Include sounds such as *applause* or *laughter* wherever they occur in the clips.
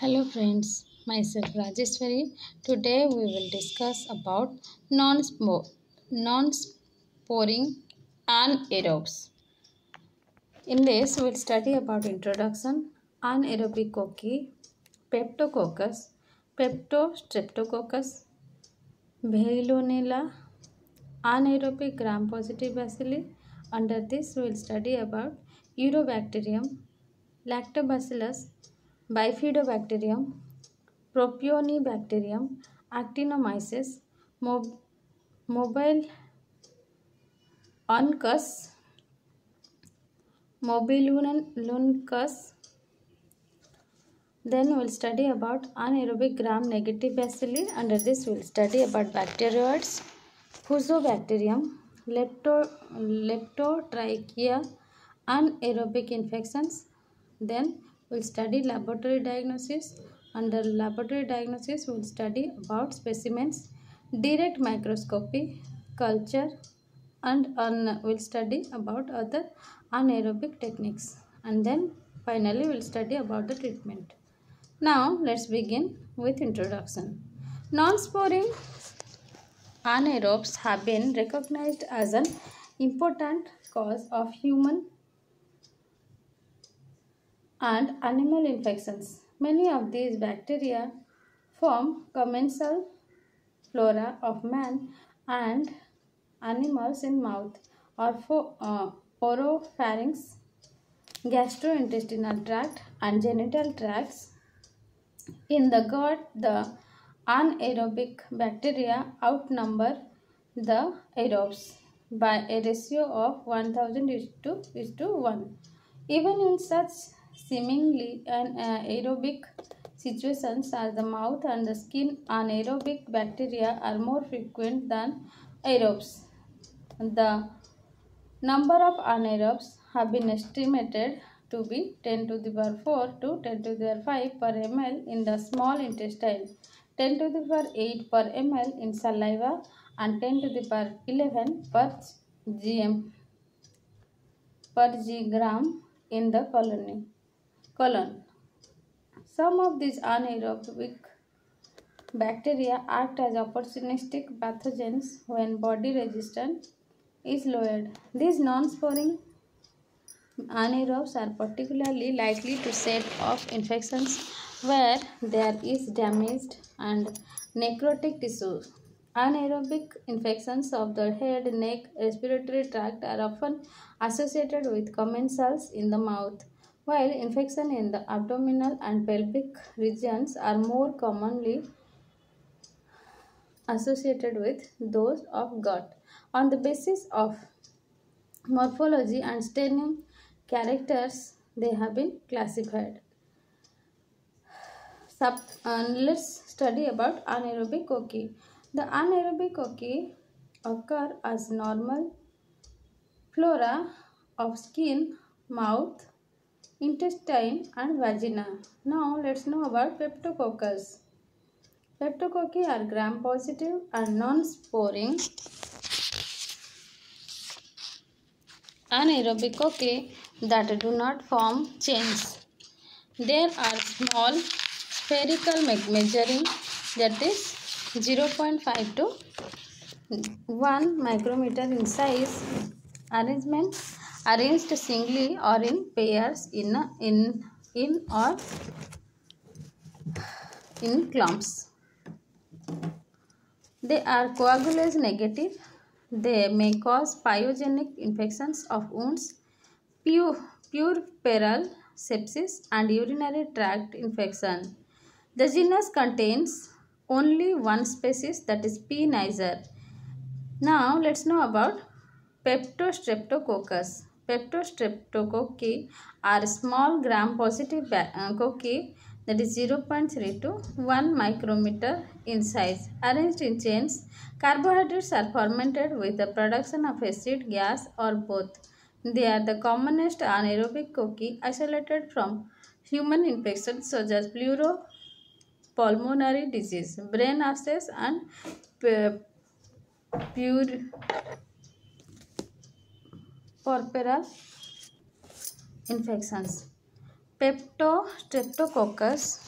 Hello friends, myself Rajeshwari. Today we will discuss about non-spo- non-sporing anaerobes. In this, we will study about introduction, anaerobic cocci, Peptococcus, Peptostreptococcus, Veillonella, anaerobic gram-positive bacilli. Under this, we will study about Urobacterium, Lactobacillus, Bifidobacterium, Propionibacterium, Actinomyces, mob- mobile Uncus, Mobiluncus. Then we'll study about anaerobic gram-negative bacilli. Under this, we'll study about bacteroids, Fusobacterium, lepto, leptotrichia, anaerobic infections. Then we'll study laboratory diagnosis. Under laboratory diagnosis, we'll study about specimens, direct microscopy, culture, and un- we'll study about other anaerobic techniques. And then finally, we'll study about the treatment. Now, let's begin with introduction. Non-sporing anaerobes have been recognized as an important cause of human and animal infections. Many of these bacteria form commensal flora of man and animals in mouth or for, uh, oropharynx, gastrointestinal tract, and genital tracts. In the gut, the anaerobic bacteria outnumber the aerobes by a ratio of 1000 is to, is to 1. Even in such seemingly anaerobic uh, situations as the mouth and the skin, anaerobic bacteria are more frequent than aerobes. The number of anaerobes have been estimated to be 10 to the power 4 to 10 to the power 5 per ml in the small intestine, 10 to the power 8 per ml in saliva, and 10 to the power 11 per gm per g gram in the colony, colon. Some of these anaerobic bacteria act as opportunistic pathogens when body resistance is lowered. These non-sporing anaerobes are particularly likely to set off infections where there is damaged and necrotic tissue. Anaerobic infections of the head, neck, respiratory tract are often associated with commensals in the mouth, while infection in the abdominal and pelvic regions are more commonly associated with those of gut. On the basis of morphology and staining characters, they have been classified. Sub, uh, let's study about anaerobic cocci. The anaerobic cocci occur as normal flora of skin, mouth, intestine and vagina. Now let's know about Peptococcus. Peptococci are gram-positive and non-sporing anaerobic cocci that do not form chains. There are small spherical measuring that is 0.5 to 1 micrometer in size arrangements arranged singly or in pairs in in in or in clumps. They are coagulase negative. They may cause pyogenic infections of wounds, pure, puerperal sepsis, and urinary tract infection. The genus contains only one species that is P. niger. Now let's know about Peptostreptococcus. Peptostreptococci are small gram-positive cocci that is 0.3 to 1 micrometer in size. Arranged in chains, carbohydrates are fermented with the production of acid, gas or both. They are the commonest anaerobic cocci isolated from human infections such as pleuro pulmonary disease, brain abscess and pure puerperal infections. Peptostreptococcus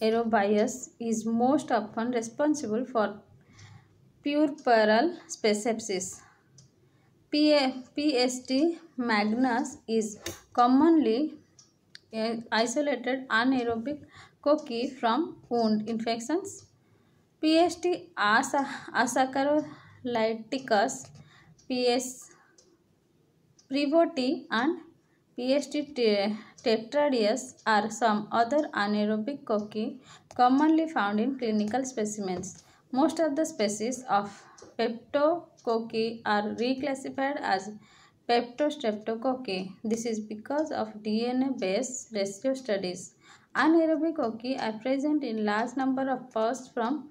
anaerobius is most often responsible for puerperal sepsis. PST magnus is commonly isolated anaerobic cocci from wound infections. PST asaccharidolyticus, PS prevoti and PST tetradius are some other anaerobic cocci commonly found in clinical specimens. Most of the species of peptococci are reclassified as peptostreptococci. This is because of DNA-based ratio studies. Anaerobic cocci are present in large number of pus from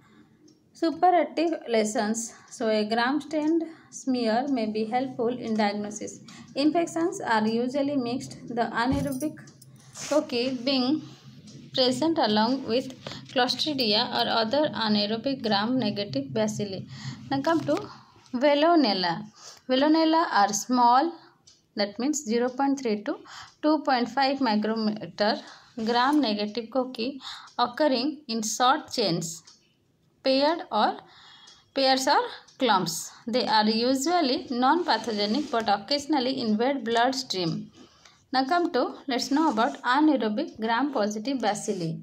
suppurative lesions. So a gram-stained smear may be helpful in diagnosis. Infections are usually mixed, the anaerobic cocci being present along with Clostridia or other anaerobic gram-negative bacilli. Now come to Veillonella. Veillonella are small that means 0.3 to 2.5 micrometer gram negative cocci occurring in short chains paired or pairs or clumps. They are usually non-pathogenic but occasionally invade bloodstream. Now come to let's know about anaerobic gram positive bacilli.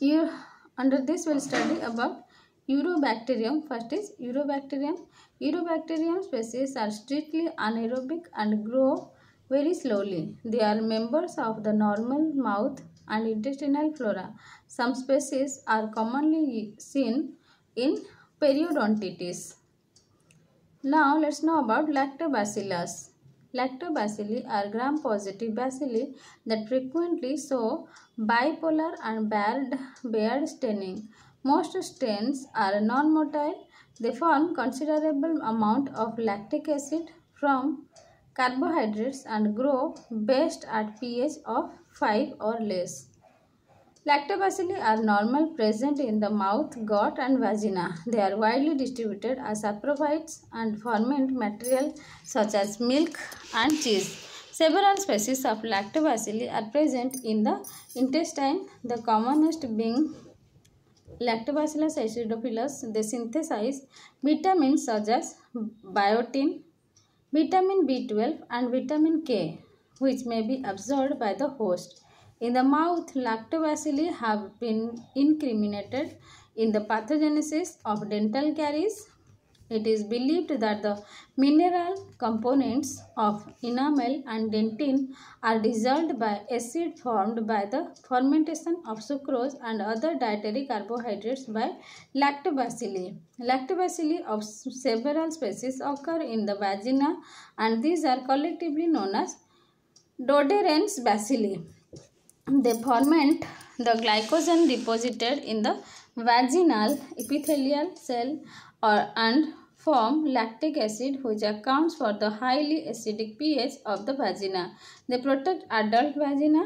You under this we'll study about Eurobacterium. First is Eurobacterium. Eurobacterium species are strictly anaerobic and grow very slowly. They are members of the normal mouth and intestinal flora. Some species are commonly seen in periodontitis. Now let's know about lactobacillus. Lactobacilli are gram-positive bacilli that frequently show bipolar and bared, bared staining. Most stains are non-motile. They form considerable amount of lactic acid from carbohydrates and grow best at pH of 5 or less. Lactobacilli are normal present in the mouth, gut and vagina. They are widely distributed as saprophytes and ferment material such as milk and cheese. Several species of lactobacilli are present in the intestine, the commonest being Lactobacillus acidophilus. They synthesize vitamins such as biotin, vitamin B12 and vitamin K which may be absorbed by the host. In the mouth, lactobacilli have been incriminated in the pathogenesis of dental caries. It is believed that the mineral components of enamel and dentin are dissolved by acid formed by the fermentation of sucrose and other dietary carbohydrates by lactobacilli. Lactobacilli of several species occur in the vagina and these are collectively known as Doderlein's bacilli. They ferment the glycogen deposited in the vaginal epithelial cell or, and form lactic acid which accounts for the highly acidic pH of the vagina. They protect adult vagina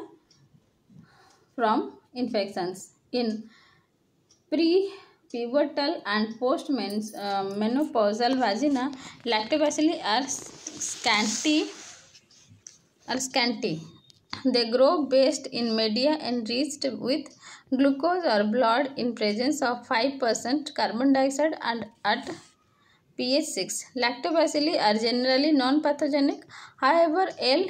from infections. In pre-pubertal and post-menopausal uh, vagina, lactobacilli are scanty are scanty. They grow best in media enriched with glucose or blood in presence of 5% carbon dioxide and at pH 6. Lactobacilli are generally non-pathogenic. However, L.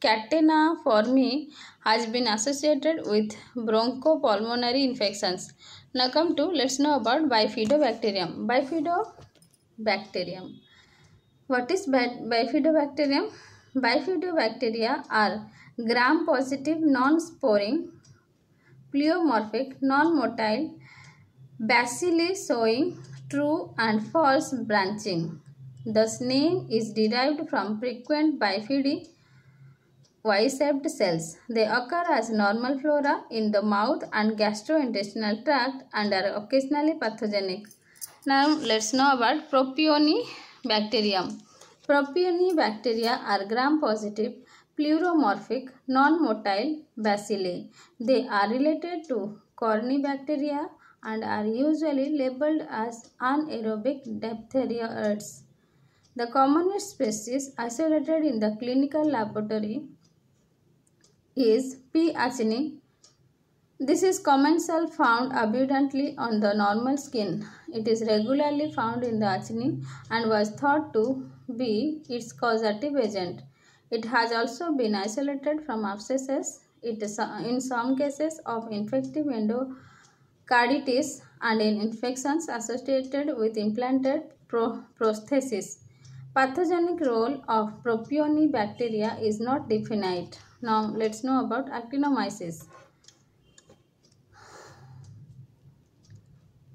catenaforme has been associated with bronchopulmonary infections. Now come to let's know about bifidobacterium. Bifidobacterium. What is bifidobacterium? Bifidobacteria are gram-positive non-sporing pleomorphic non-motile bacilli showing true and false branching. Thus name is derived from frequent bifidi Y-shaped cells. They occur as normal flora in the mouth and gastrointestinal tract and are occasionally pathogenic. Now let's know about Propionibacterium. Propionibacteria are gram-positive, pleomorphic, non-motile bacilli. They are related to Corynebacteria and are usually labeled as anaerobic diphtheroids. The commonest species isolated in the clinical laboratory is P. acnes. This is commensal found abundantly on the normal skin. It is regularly found in the acne and was thought to be its causative agent. It has also been isolated from abscesses. It is in some cases of infective endocarditis and in infections associated with implanted pro prosthesis. Pathogenic role of propionibacteria is not definite. Now let's know about actinomyces.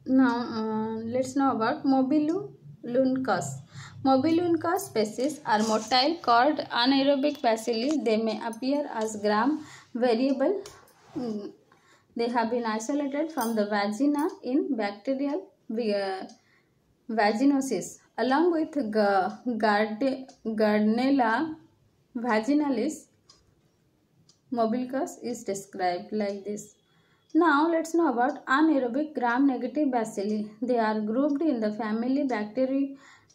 Now uh, let's know about Mobiluncus. Mobiluncus species are motile called anaerobic bacilli. They may appear as gram variable. Mm, they have been isolated from the vagina in bacterial vaginosis along with Gardnerella vaginalis. Mobiluncus is described like this. Now let's know about anaerobic gram-negative bacilli. They are grouped in the family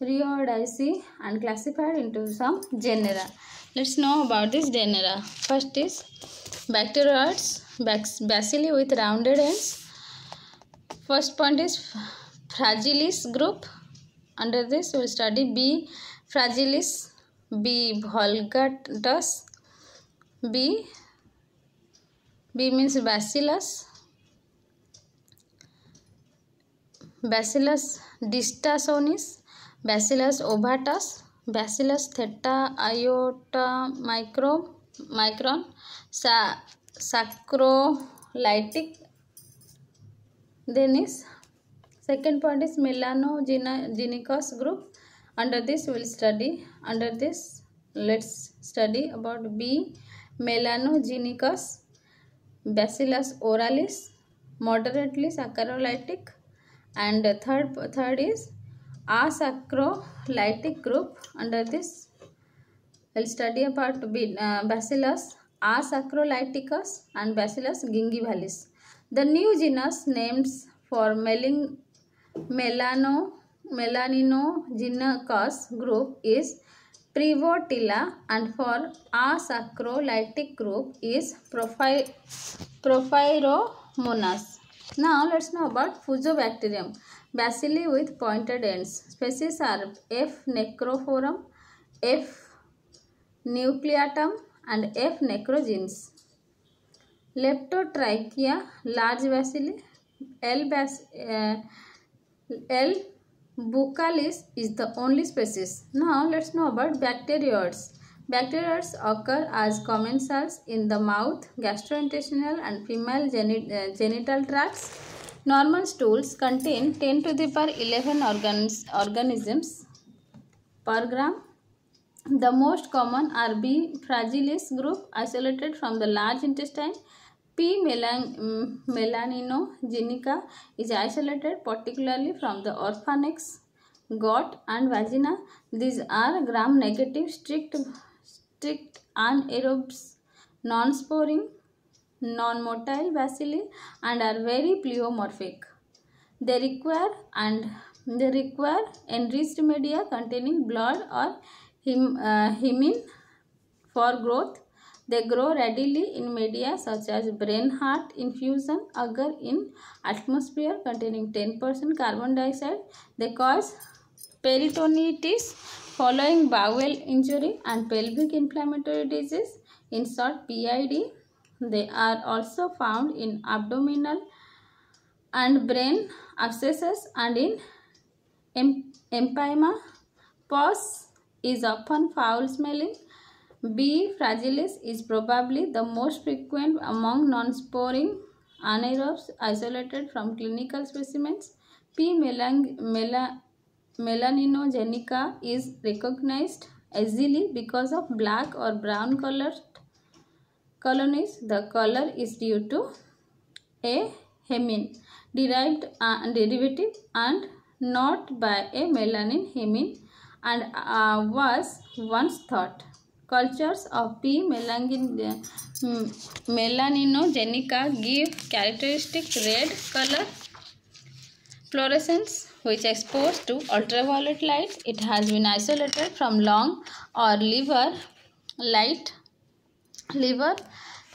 Bacteroideaceae and classified into some genera. Let's know about this genera. First is bacteroids, bacilli with rounded ends. First point is fragilis group. Under this we will study B fragilis, B vulgatus, B B means bacillus Bacillus distasonis, Bacillus ovatus, Bacillus theta iota micro, micron, sa, sacrolytic. Then is second point is melanogenicus group. Under this we will study. Under this let's study about B melanogenicus, Bacillus oralis, moderately saccharolytic and third third is asacrolytic group under this we'll study about uh, bacillus asacrolyticus and bacillus gingivalis the new genus names for meling melano melaninogenous group is Prevotella and for asacrolytic group is Porphyromonas. Now let's know about Fusobacterium. Bacilli with pointed ends. Species are F. necrophorum, F. nucleatum and F. necrogens. Leptotrichia, large bacilli, L. Bac uh, L. buccalis is the only species. Now let's know about bacteroids. Bacteroids occur as commensals in the mouth, gastrointestinal and female geni uh, genital tracts. Normal stools contain 10 to the power 11 organs, organisms per gram. The most common are B. fragilis group isolated from the large intestine. P. Melan mm, melanogenica is isolated particularly from the oropharynx, gut and vagina. These are gram-negative strict strict anaerobes, non-sporing, non-motile bacilli and are very pleomorphic. They require and they require enriched media containing blood or hem, uh, hemin for growth. They grow readily in media such as brain heart infusion agar in atmosphere containing 10% carbon dioxide. They cause peritonitis following bowel injury and pelvic inflammatory disease in short PID. They are also found in abdominal and brain abscesses and in empyema. Pus is often foul smelling. B. fragilis is probably the most frequent among non-sporing anaerobes isolated from clinical specimens. P. melaninogenica is recognized easily because of black or brown colored colonies. The color is due to a hemin derived uh, derivative and not by a melanin hemine and uh, was once thought. Cultures of P. melaninogenica give characteristic red color fluorescence which exposed to ultraviolet light. It has been isolated from lung or liver light liver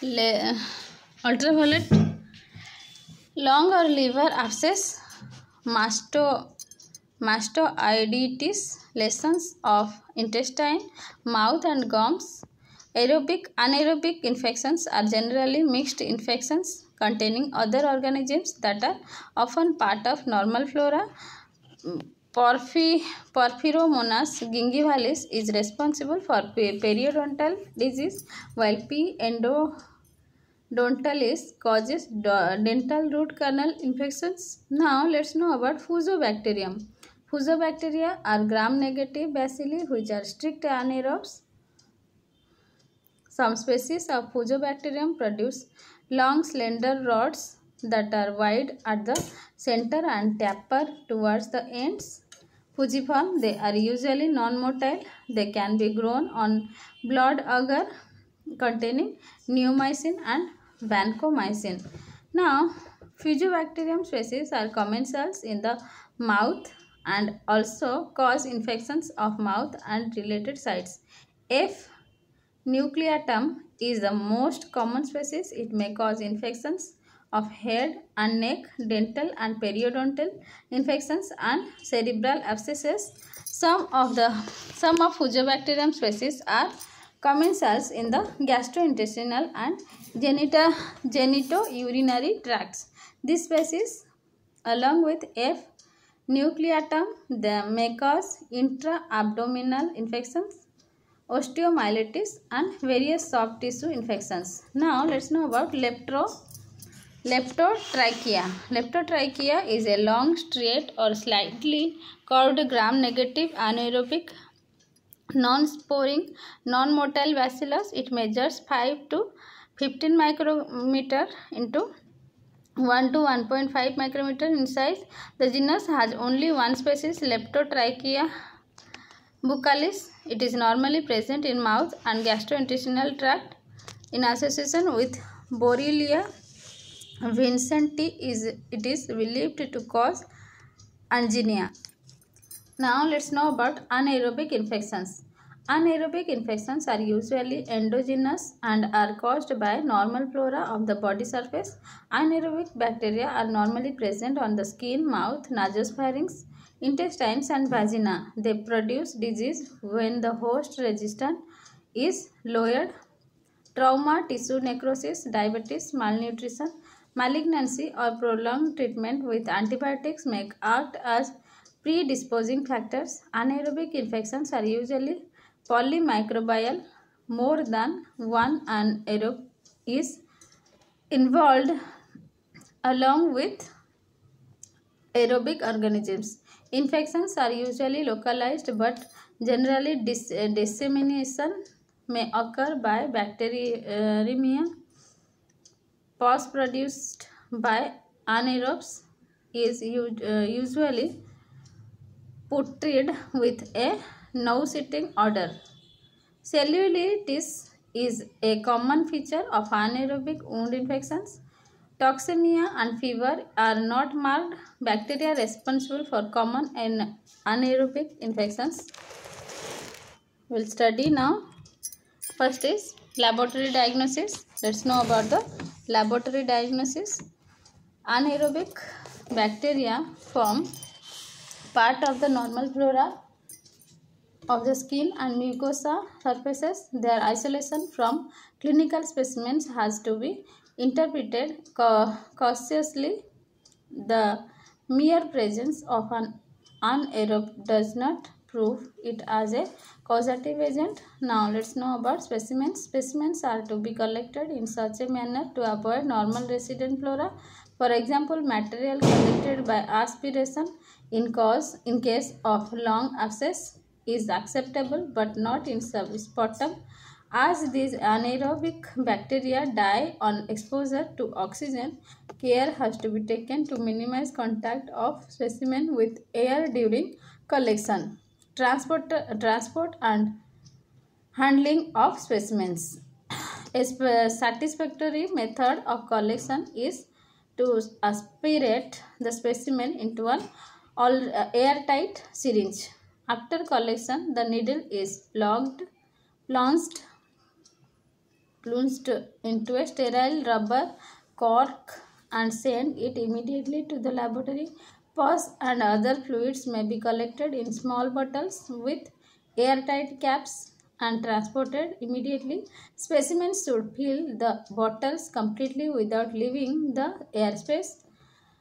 Le- ultraviolet lung or liver abscess masto mastoiditis lesions of intestine mouth and gums aerobic anaerobic infections are generally mixed infections containing other organisms that are often part of normal flora Porphy, Porphyromonas gingivalis is responsible for pe- periodontal disease, while P. endodontalis causes do- dental root canal infections. Now, let's know about Fusobacterium. Fusobacteria are gram-negative bacilli which are strict anaerobes. Some species of Fusobacterium produce long, slender rods that are wide at the center and taper towards the ends. Fusiform, they are usually non-motile. They can be grown on blood agar containing neomycin and vancomycin. Now, Fusobacterium species are commensals in the mouth and also cause infections of mouth and related sites. F. nucleatum is the most common species. It may cause infections of head and neck, dental and periodontal infections and cerebral abscesses. Some of the some of Fusobacterium species are commensals in the gastrointestinal and genita, genitourinary tracts. This species along with F nucleatum they may cause intra-abdominal infections osteomyelitis and various soft tissue infections. Now let's know about leptro Leptotrichia. Leptotrichia is a long, straight or slightly curved gram-negative anaerobic non-sporing non-motile bacillus. It measures 5 to 15 micrometer into 1 to 1.5 micrometer in size. The genus has only one species, Leptotrichia buccalis. It is normally present in mouth and gastrointestinal tract in association with Borrelia vincenti is it is believed to cause angina. Now let's know about anaerobic infections. Anaerobic infections are usually endogenous and are caused by normal flora of the body surface. Anaerobic bacteria are normally present on the skin, mouth, nasopharynx, intestines and vagina. They produce disease when the host resistance is lowered. Trauma, tissue necrosis, diabetes, malnutrition, Malignancy or prolonged treatment with antibiotics may act as predisposing factors. Anaerobic infections are usually polymicrobial. More than one anaerobe is involved along with aerobic organisms. Infections are usually localized but generally dis dissemination may occur by bacteremia pus produced by anaerobes is uh, usually putrid with a nauseating odor. Cellulitis is a common feature of anaerobic wound infections. Toxemia and fever are not marked bacteria responsible for common and anaerobic infections. We'll study now. First is laboratory diagnosis. Let's know about the laboratory diagnosis. Anaerobic bacteria form part of the normal flora of the skin and mucosa surfaces. Their isolation from clinical specimens has to be interpreted cautiously. The mere presence of an anaerobe does not prove it as a causative agent. Now let's know about specimens. Specimens are to be collected in such a manner to avoid normal resident flora. For example, material collected by aspiration in cause in case of lung abscess is acceptable but not in sputum as these anaerobic bacteria die on exposure to oxygen, care has to be taken to minimize contact of specimen with air during collection transport, transport and handling of specimens. A satisfactory method of collection is to aspirate the specimen into an all uh, airtight syringe. After collection, the needle is locked, plunged plunged into a sterile rubber cork and sent it immediately to the laboratory. Pus and other fluids may be collected in small bottles with airtight caps and transported immediately. Specimens should fill the bottles completely without leaving the airspace.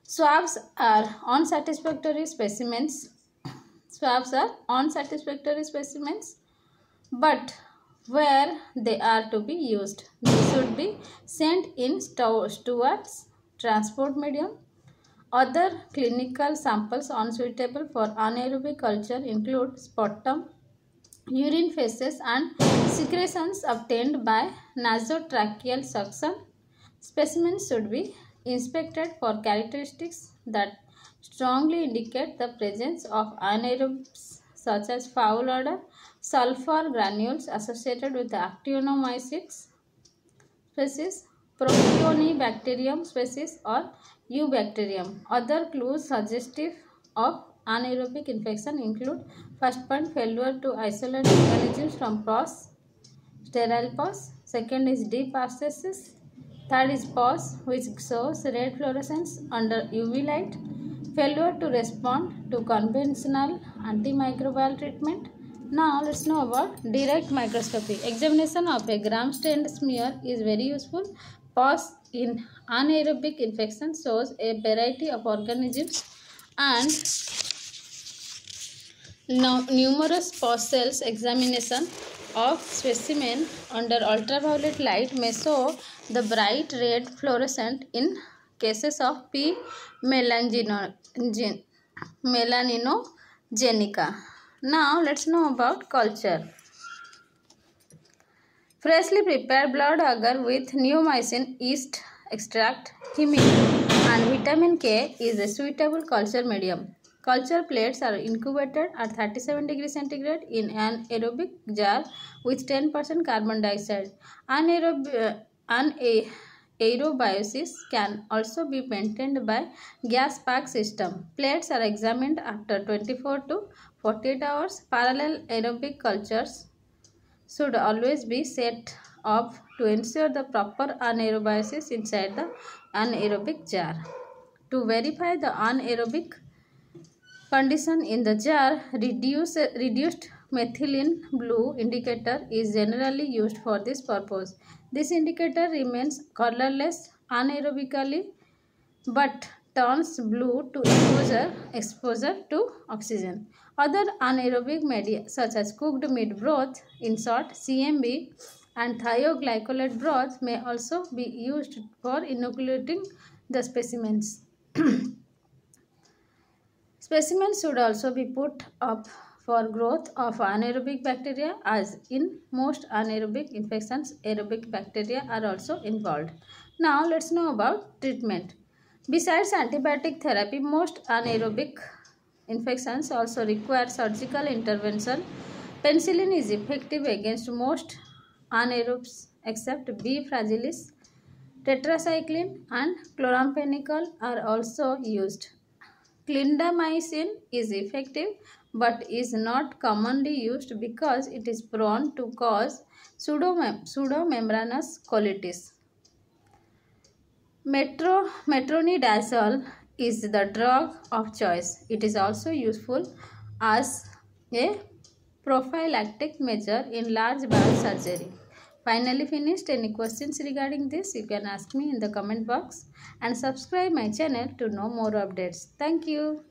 Swabs are unsatisfactory specimens. Swabs are unsatisfactory specimens, but where they are to be used, they should be sent in Stuart's transport medium. Other clinical samples unsuitable for anaerobic culture include sputum, urine feces and secretions obtained by nasotracheal suction. Specimens should be inspected for characteristics that strongly indicate the presence of anaerobes such as foul odor, sulfur granules associated with actinomycetes species, Propionibacterium species or Eubacterium. Other clues suggestive of anaerobic infection include first point failure to isolate organisms from pus, sterile pus. Second is deep abscesses. Third is pus which shows red fluorescence under UV light. Failure to respond to conventional antimicrobial treatment. Now let's know about direct microscopy. Examination of a gram stained smear is very useful. Pus in anaerobic infection shows a variety of organisms and numerous pus cells examination of specimen under ultraviolet light may show the bright red fluorescent in cases of P. melanogenica. Now let's know about culture. Freshly prepared blood agar with neomycin yeast extract, thiamine and vitamin K is a suitable culture medium. Culture plates are incubated at 37 degrees centigrade in an aerobic jar with 10% carbon dioxide. Anaerob uh, Aerobiosis can also be maintained by gas pack system. Plates are examined after 24 to 48 hours. Parallel aerobic cultures should always be set up to ensure the proper anaerobiosis inside the anaerobic jar. To verify the anaerobic condition in the jar, reduce, reduced methylene blue indicator is generally used for this purpose. This indicator remains colorless anaerobically but turns blue to exposure, exposure to oxygen. Other anaerobic media such as cooked meat broth, in short CMB, and thioglycolate broth may also be used for inoculating the specimens. *clears throat* specimens should also be put up for growth of anaerobic bacteria as in most anaerobic infections aerobic bacteria are also involved. Now let's know about treatment. Besides antibiotic therapy most anaerobic infections also require surgical intervention. Penicillin is effective against most anaerobes except B. fragilis. Tetracycline and chloramphenicol are also used. Clindamycin is effective but is not commonly used because it is prone to cause pseudomem pseudomembranous colitis. Metro, metronidazole is the drug of choice. It is also useful as a prophylactic measure in large bowel surgery. Finally finished any questions regarding this you can ask me in the comment box and subscribe my channel to know more updates. Thank you.